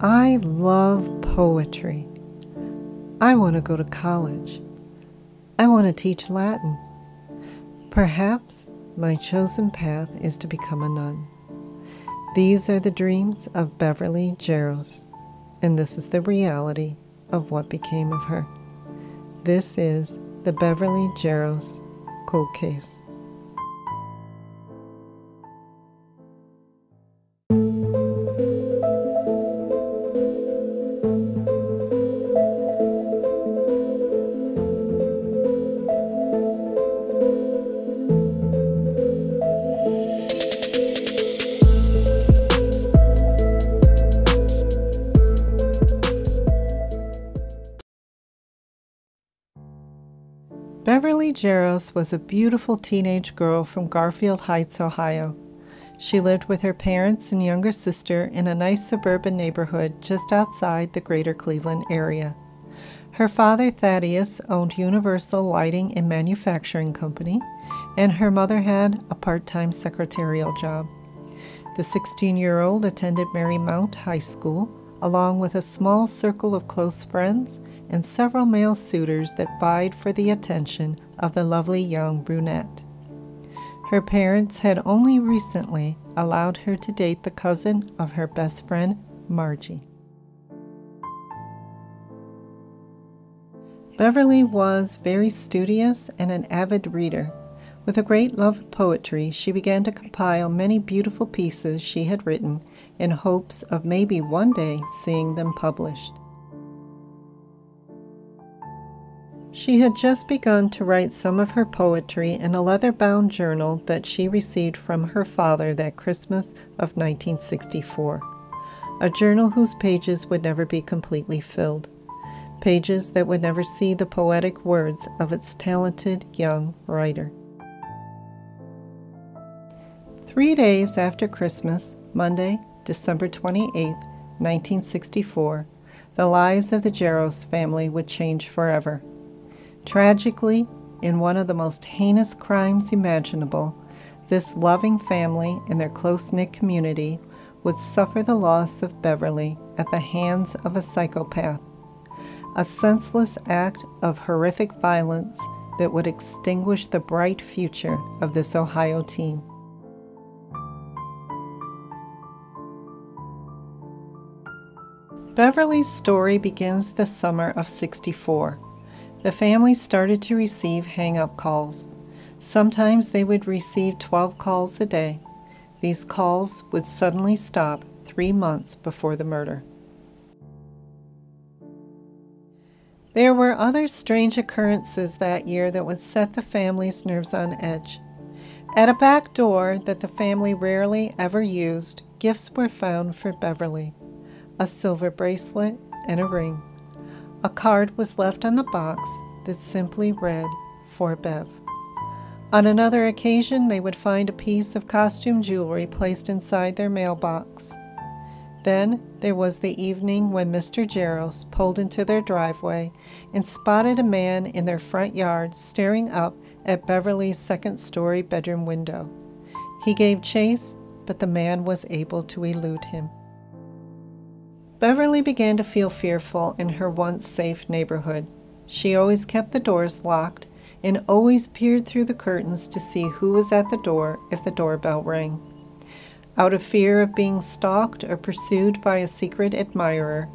I love poetry. I want to go to college. I want to teach Latin. Perhaps my chosen path is to become a nun. These are the dreams of Beverly Jarosz, and this is the reality of what became of her. This is the Beverly Jarosz Cold Case. Beverly Jarosz was a beautiful teenage girl from Garfield Heights, Ohio. She lived with her parents and younger sister in a nice suburban neighborhood just outside the greater Cleveland area. Her father, Thaddeus, owned Universal Lighting and Manufacturing Company, and her mother had a part time secretarial job. The 16 year old attended Marymount High School, along with a small circle of close friends and several male suitors that vied for the attention of the lovely young brunette. Her parents had only recently allowed her to date the cousin of her best friend, Margie. Beverly was very studious and an avid reader. With a great love of poetry, she began to compile many beautiful pieces she had written in hopes of maybe one day seeing them published. She had just begun to write some of her poetry in a leather bound journal that she received from her father that Christmas of 1964, a journal whose pages would never be completely filled, pages that would never see the poetic words of its talented young writer. Three days after Christmas, Monday, December 28, 1964, the lives of the Jarosz family would change forever. Tragically, in one of the most heinous crimes imaginable, this loving family and their close knit community would suffer the loss of Beverly at the hands of a psychopath, a senseless act of horrific violence that would extinguish the bright future of this Ohio teen. Beverly's story begins the summer of 64 the family started to receive hang up calls. Sometimes they would receive 12 calls a day. These calls would suddenly stop three months before the murder. There were other strange occurrences that year that would set the family's nerves on edge. At a back door that the family rarely ever used, gifts were found for Beverly a silver bracelet and a ring. A card was left on the box that simply read, For Bev. On another occasion, they would find a piece of costume jewelry placed inside their mailbox. Then there was the evening when Mr. Jarosz pulled into their driveway and spotted a man in their front yard staring up at Beverly's second story bedroom window. He gave chase, but the man was able to elude him. Beverly began to feel fearful in her once safe neighborhood. She always kept the doors locked and always peered through the curtains to see who was at the door if the doorbell rang. Out of fear of being stalked or pursued by a secret admirer,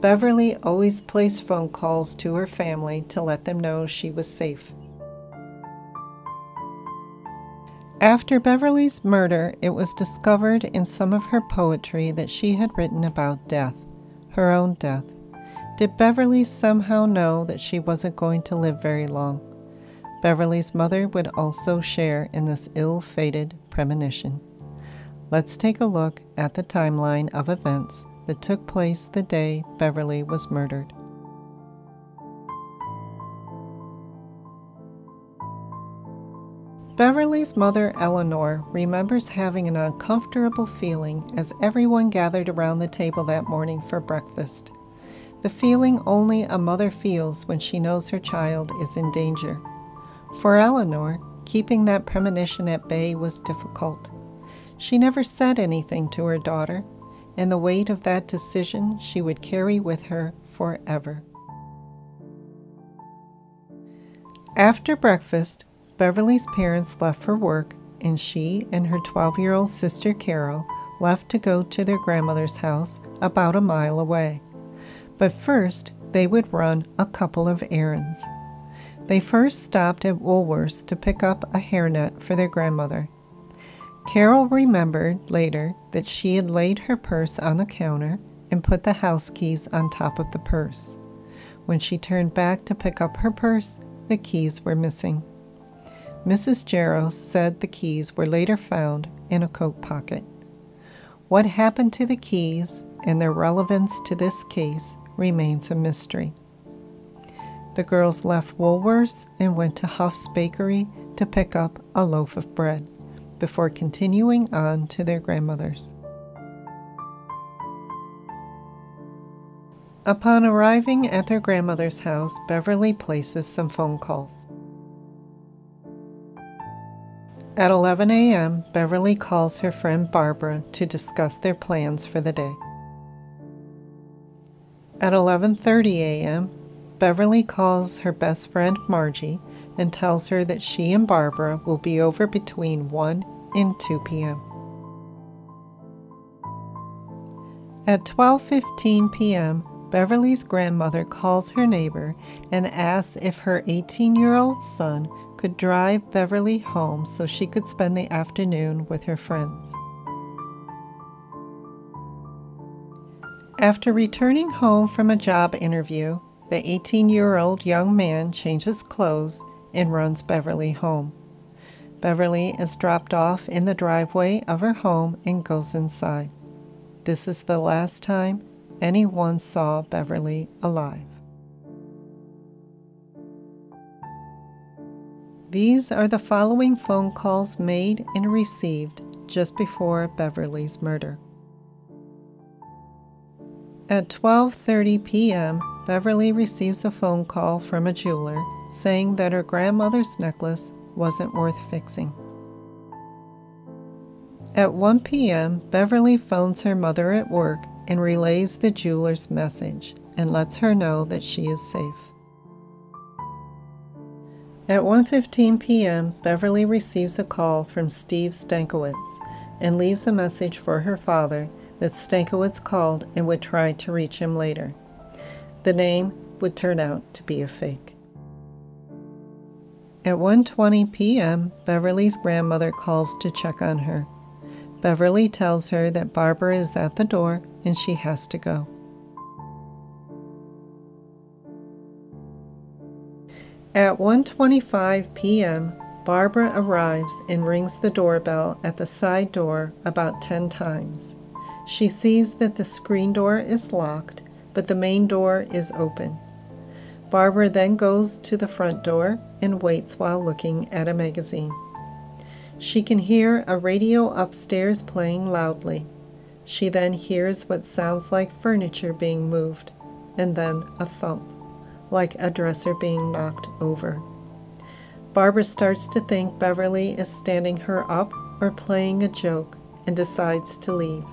Beverly always placed phone calls to her family to let them know she was safe. After Beverly's murder, it was discovered in some of her poetry that she had written about death her own death. Did Beverly somehow know that she wasn't going to live very long? Beverly's mother would also share in this ill fated premonition. Let's take a look at the timeline of events that took place the day Beverly was murdered. Beverly's mother, Eleanor, remembers having an uncomfortable feeling as everyone gathered around the table that morning for breakfast. The feeling only a mother feels when she knows her child is in danger. For Eleanor, keeping that premonition at bay was difficult. She never said anything to her daughter, and the weight of that decision she would carry with her forever. After breakfast, Beverly's parents left for work, and she and her 12 year old sister Carol left to go to their grandmother's house about a mile away. But first, they would run a couple of errands. They first stopped at Woolworth's to pick up a hairnet for their grandmother. Carol remembered later that she had laid her purse on the counter and put the house keys on top of the purse. When she turned back to pick up her purse, the keys were missing. Mrs. Jarrow said the keys were later found in a coat pocket. What happened to the keys and their relevance to this case remains a mystery. The girls left Woolworth's and went to Huff's Bakery to pick up a loaf of bread before continuing on to their grandmother's. Upon arriving at their grandmother's house, Beverly places some phone calls. At 11 a.m., Beverly calls her friend Barbara to discuss their plans for the day. At 11:30 a.m., Beverly calls her best friend Margie and tells her that she and Barbara will be over between 1 and 2 p.m. At 12:15 p.m., Beverly's grandmother calls her neighbor and asks if her 18 year old son could drive Beverly home so she could spend the afternoon with her friends. After returning home from a job interview, the 18 year old young man changes clothes and runs Beverly home. Beverly is dropped off in the driveway of her home and goes inside. This is the last time anyone saw Beverly alive. These are the following phone calls made and received just before Beverly's murder. At 12:30 p.m., Beverly receives a phone call from a jeweler saying that her grandmother's necklace wasn't worth fixing. At 1 p.m., Beverly phones her mother at work and relays the jeweler's message and lets her know that she is safe. At 1:15 p.m., Beverly receives a call from Steve Stankowitz and leaves a message for her father that Stankowitz called and would try to reach him later. The name would turn out to be a fake. At 1:20 p.m., Beverly's grandmother calls to check on her. Beverly tells her that Barbara is at the door and she has to go. At 1:25 p.m., Barbara arrives and rings the doorbell at the side door about 10 times. She sees that the screen door is locked, but the main door is open. Barbara then goes to the front door and waits while looking at a magazine. She can hear a radio upstairs playing loudly. She then hears what sounds like furniture being moved, and then a thump, like a dresser being knocked over. Barbara starts to think Beverly is standing her up or playing a joke and decides to leave.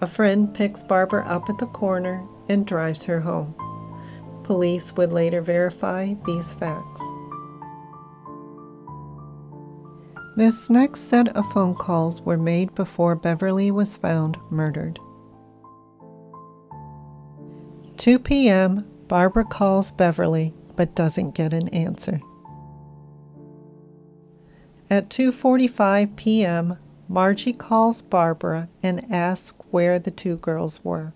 A friend picks Barbara up at the corner and drives her home. Police would later verify these facts. This next set of phone calls were made before Beverly was found murdered. 2 p.m., Barbara calls Beverly but doesn't get an answer. At 2:45 p.m., Margie calls Barbara and asks where the two girls were.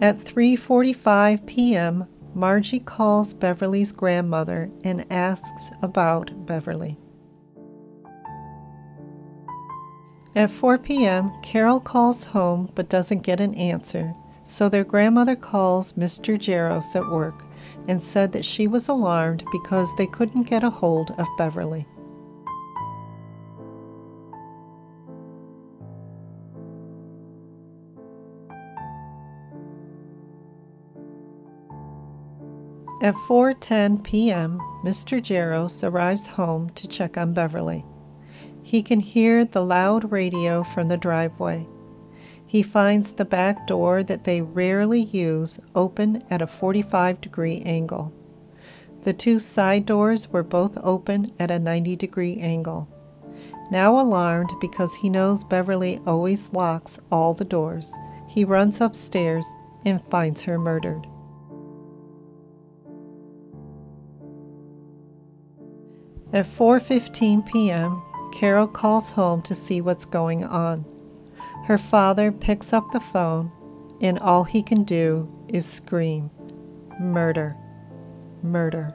At 3:45 p.m., Margie calls Beverly's grandmother and asks about Beverly. At 4 p.m., Carol calls home but doesn't get an answer, so their grandmother calls Mr. Jarosz at work and said that she was alarmed because they couldn't get a hold of Beverly. At 4:10 p.m., Mr. Jarosz arrives home to check on Beverly. He can hear the loud radio from the driveway He finds the back door that they rarely use open at a 45 degree angle. The two side doors were both open at a 90 degree angle. Now alarmed because he knows Beverly always locks all the doors, he runs upstairs and finds her murdered. At 4:15 p.m., Carol calls home to see what's going on. Her father picks up the phone, and all he can do is scream, Murder, murder.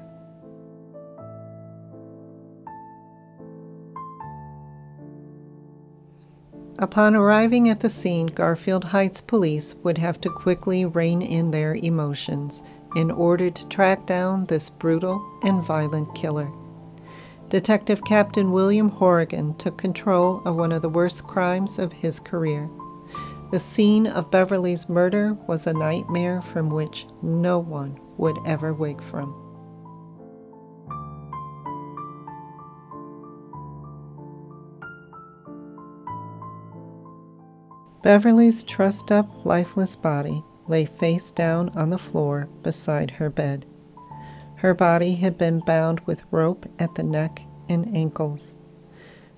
Upon arriving at the scene, Garfield Heights police would have to quickly rein in their emotions in order to track down this brutal and violent killer. Detective Captain William Horrigan took control of one of the worst crimes of his career. The scene of Beverly's murder was a nightmare from which no one would ever wake from. Beverly's trussed up, lifeless body lay face down on the floor beside her bed. Her body had been bound with rope at the neck and ankles.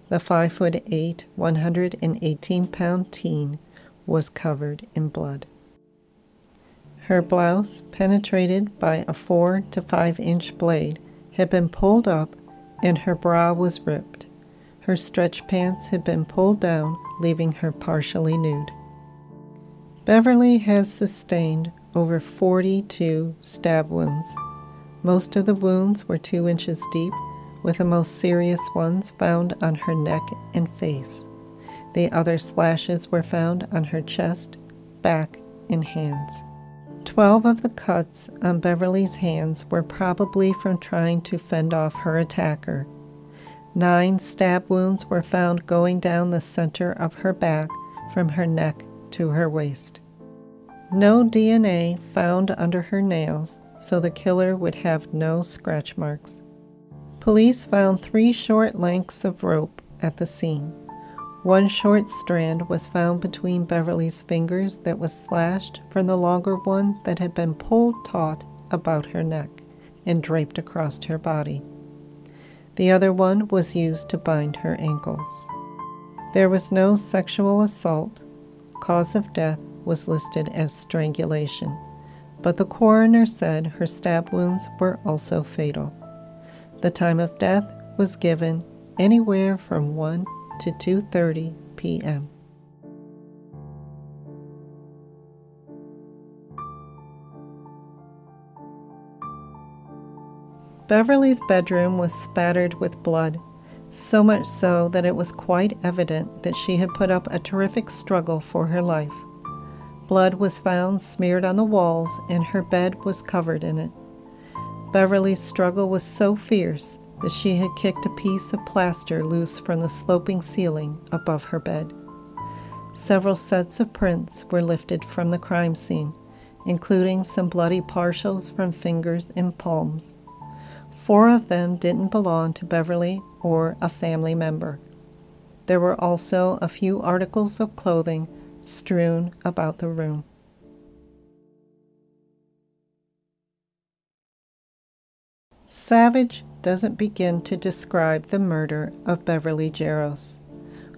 The five foot eight, 118 pound teen was covered in blood. Her blouse, penetrated by a four to five inch blade, had been pulled up and her bra was ripped. Her stretch pants had been pulled down, leaving her partially nude. Beverly has sustained over 42 stab wounds most of the wounds were two inches deep, with the most serious ones found on her neck and face. The other slashes were found on her chest, back, and hands. Twelve of the cuts on Beverly's hands were probably from trying to fend off her attacker. Nine stab wounds were found going down the center of her back from her neck to her waist. No DNA found under her nails, so the killer would have no scratch marks. Police found three short lengths of rope at the scene. One short strand was found between Beverly's fingers that was slashed from the longer one that had been pulled taut about her neck and draped across her body. The other one was used to bind her ankles. There was no sexual assault. Cause of death was listed as strangulation but the coroner said her stab wounds were also fatal. The time of death was given anywhere from 1 to 2:30 p.m. Beverly's bedroom was spattered with blood, so much so that it was quite evident that she had put up a terrific struggle for her life. Blood was found smeared on the walls, and her bed was covered in it. Beverly's struggle was so fierce that she had kicked a piece of plaster loose from the sloping ceiling above her bed. Several sets of prints were lifted from the crime scene, including some bloody partials from fingers and palms. Four of them didn't belong to Beverly or a family member. There were also a few articles of clothing strewn about the room. Savage doesn't begin to describe the murder of Beverly Jarosz.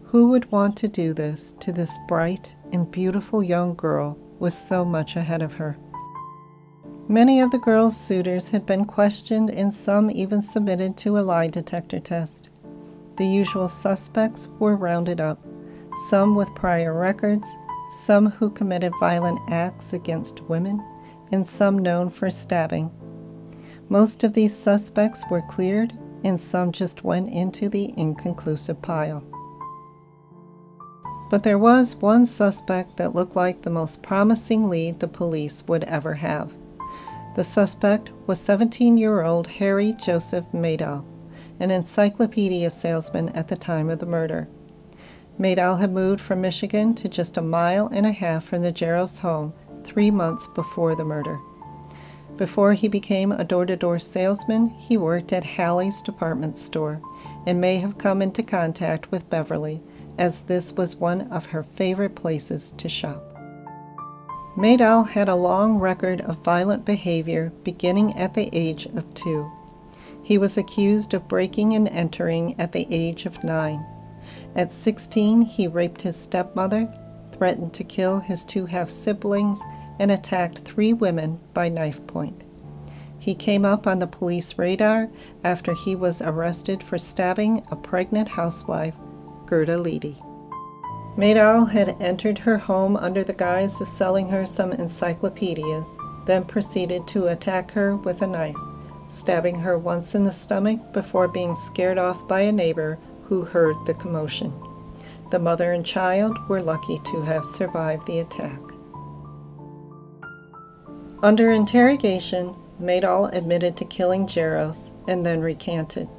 Who would want to do this to this bright and beautiful young girl with so much ahead of her? Many of the girl's suitors had been questioned and some even submitted to a lie detector test. The usual suspects were rounded up some with prior records, some who committed violent acts against women, and some known for stabbing. Most of these suspects were cleared, and some just went into the inconclusive pile. But there was one suspect that looked like the most promising lead the police would ever have. The suspect was 17 year old Harry Joseph Maydell, an encyclopedia salesman at the time of the murder. Maydell had moved from Michigan to just a mile and a half from the Jarosz home three months before the murder. Before he became a door to door salesman, he worked at Halle's department store and may have come into contact with Beverly as this was one of her favorite places to shop. Maydell had a long record of violent behavior beginning at the age of two. He was accused of breaking and entering at the age of nine. At 16, he raped his stepmother, threatened to kill his two half siblings, and attacked three women by knife point. He came up on the police radar after he was arrested for stabbing a pregnant housewife, Gerda Leedy. Maydell had entered her home under the guise of selling her some encyclopedias, then proceeded to attack her with a knife, stabbing her once in the stomach before being scared off by a neighbor who heard the commotion. The mother and child were lucky to have survived the attack. Under interrogation, Maydell admitted to killing Jarosz and then recanted.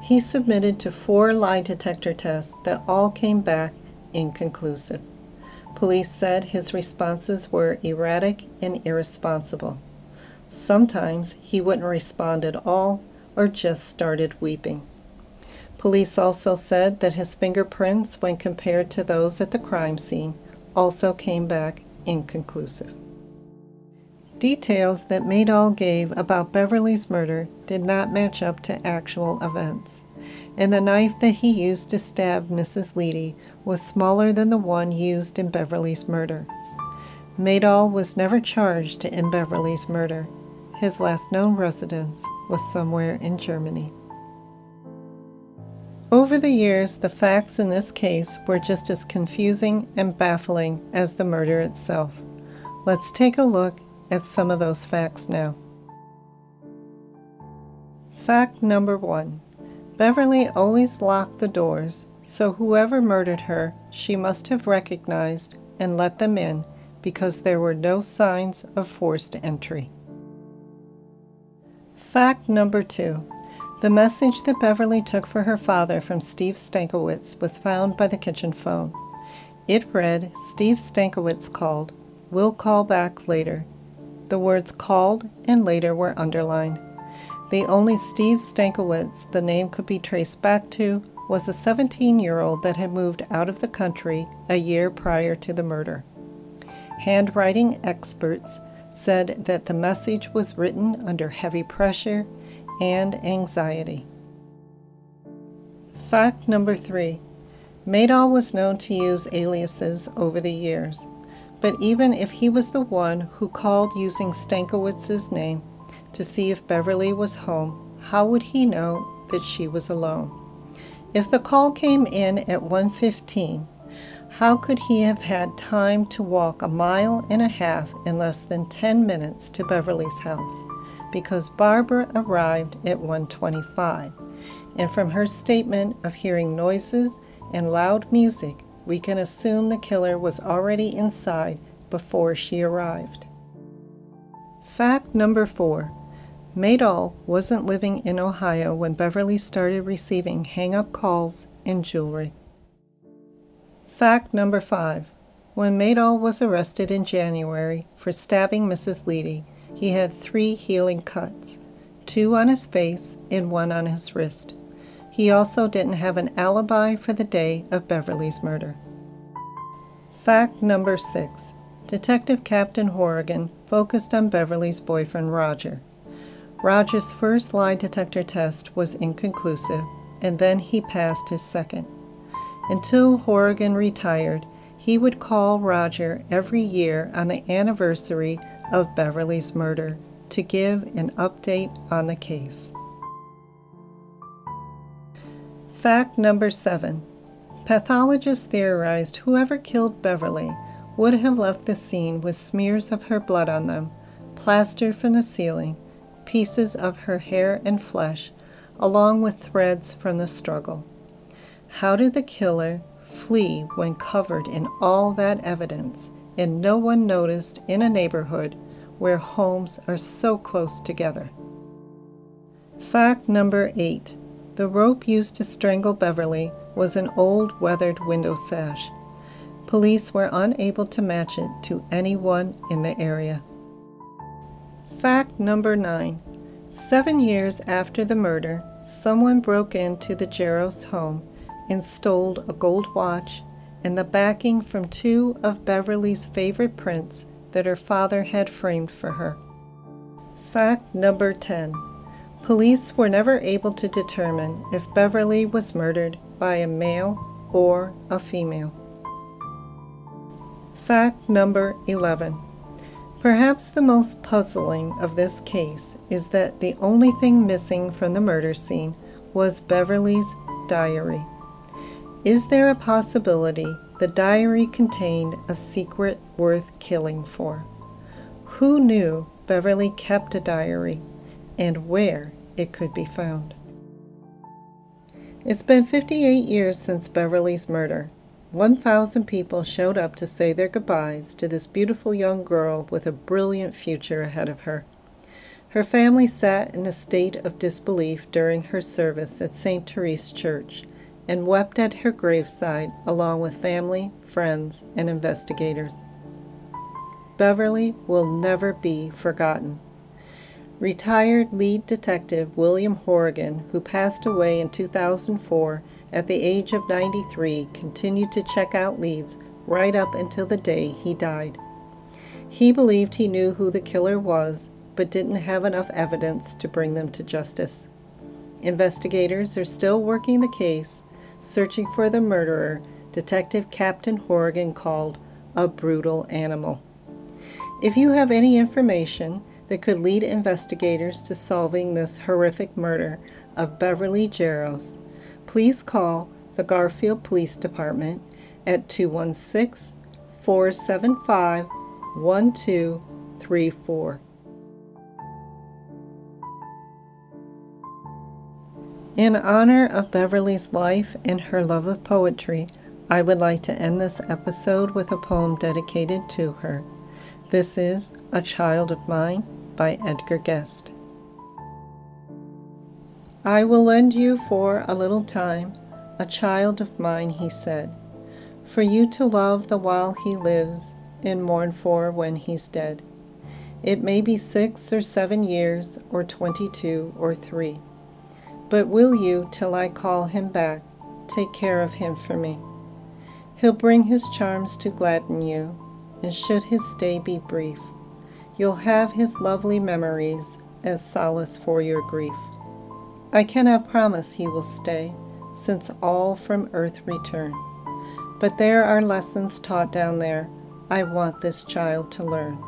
He submitted to four lie detector tests that all came back inconclusive. Police said his responses were erratic and irresponsible. Sometimes he wouldn't respond at all or just started weeping. Police also said that his fingerprints, when compared to those at the crime scene, also came back inconclusive. Details that Maydell gave about Beverly's murder did not match up to actual events, and the knife that he used to stab Mrs. Leedy was smaller than the one used in Beverly's murder. Maydell was never charged in Beverly's murder. His last known residence was somewhere in Germany. Over the years, the facts in this case were just as confusing and baffling as the murder itself. Let's take a look at some of those facts now. Fact number one Beverly always locked the doors, so whoever murdered her, she must have recognized and let them in because there were no signs of forced entry. Fact number two the message that Beverly took for her father from Steve Stankiewicz was found by the kitchen phone. It read Steve Stankiewicz called. We'll call back later. The words called and later were underlined. The only Steve Stankiewicz the name could be traced back to was a 17 year old that had moved out of the country a year prior to the murder. Handwriting experts said that the message was written under heavy pressure and anxiety. Fact number three Maydell was known to use aliases over the years. But even if he was the one who called using Stankiewicz's name to see if Beverly was home, how would he know that she was alone? If the call came in at 1:15, how could he have had time to walk a mile and a half in less than 10 minutes to Beverly's house? Because Barbara arrived at 1:25. And from her statement of hearing noises and loud music, we can assume the killer was already inside before she arrived. Fact number four Maydell wasn't living in Ohio when Beverly started receiving hang up calls and jewelry. Fact number five When Maydell was arrested in January for stabbing Mrs. Leedy, he had three healing cuts two on his face and one on his wrist. He also didn't have an alibi for the day of Beverly's murder. Fact number six Detective Captain Horrigan focused on Beverly's boyfriend Roger. Roger's first lie detector test was inconclusive, and then he passed his second. Until Horrigan retired, he would call Roger every year on the anniversary of Beverly's murder to give an update on the case. Fact number seven Pathologists theorized whoever killed Beverly would have left the scene with smears of her blood on them, plaster from the ceiling, pieces of her hair and flesh, along with threads from the struggle. How did the killer flee when covered in all that evidence and no one noticed in a neighborhood where homes are so close together? Fact number eight the rope used to strangle Beverly was an old weathered window sash. Police were unable to match it to anyone in the area. Fact number nine. Seven years after the murder, someone broke into the Jarosz home, and stole a gold watch and the backing from two of Beverly's favorite prints that her father had framed for her. Fact number 10 Police were never able to determine if Beverly was murdered by a male or a female. Fact number 11 Perhaps the most puzzling of this case is that the only thing missing from the murder scene was Beverly's diary. Is there a possibility the diary contained a secret worth killing for? Who knew Beverly kept a diary and where it could be found? It's been 58 years since Beverly's murder. 1,000 people showed up to say their goodbyes to this beautiful young girl with a brilliant future ahead of her. Her family sat in a state of disbelief during her service at St. Therese Church and wept at her graveside along with family, friends, and investigators. Beverly will never be forgotten. Retired lead detective William Horrigan, who passed away in 2004 at the age of 93, continued to check out leads right up until the day he died. He believed he knew who the killer was, but didn't have enough evidence to bring them to justice. Investigators are still working the case, searching for the murderer Detective Captain Horrigan called a brutal animal. If you have any information that could lead investigators to solving this horrific murder of Beverly Jarosz, please call the Garfield Police Department at 216 475 1234. In honor of Beverly's life and her love of poetry, I would like to end this episode with a poem dedicated to her. This is A Child of Mine by Edgar Guest. I will lend you for a little time a child of mine, he said, for you to love the while he lives and mourn for when he's dead. It may be six or seven years, or twenty two or three. But will you, till I call him back, take care of him for me? He'll bring his charms to gladden you, and should his stay be brief, you'll have his lovely memories as solace for your grief. I cannot promise he will stay, since all from earth return. But there are lessons taught down there I want this child to learn.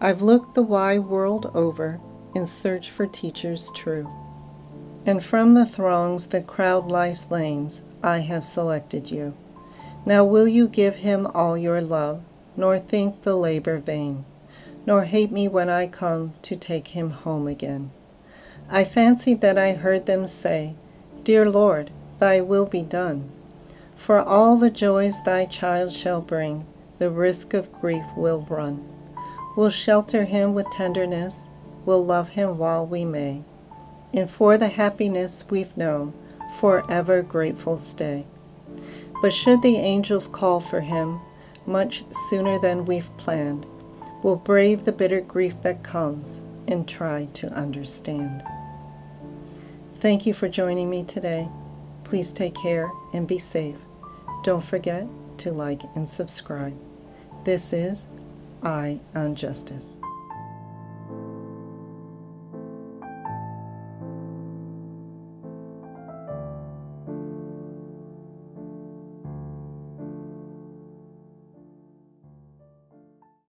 I've looked the wide world over in search for teachers true. And from the throngs that crowd life's lanes, I have selected you. Now will you give him all your love, nor think the labor vain, nor hate me when I come to take him home again. I fancied that I heard them say, Dear Lord, thy will be done. For all the joys thy child shall bring, the risk of grief will run. We'll shelter him with tenderness, we'll love him while we may and for the happiness we've known, forever grateful stay. But should the angels call for him, much sooner than we've planned, we'll brave the bitter grief that comes and try to understand. Thank you for joining me today. Please take care and be safe. Don't forget to like and subscribe. This is Eye on Justice.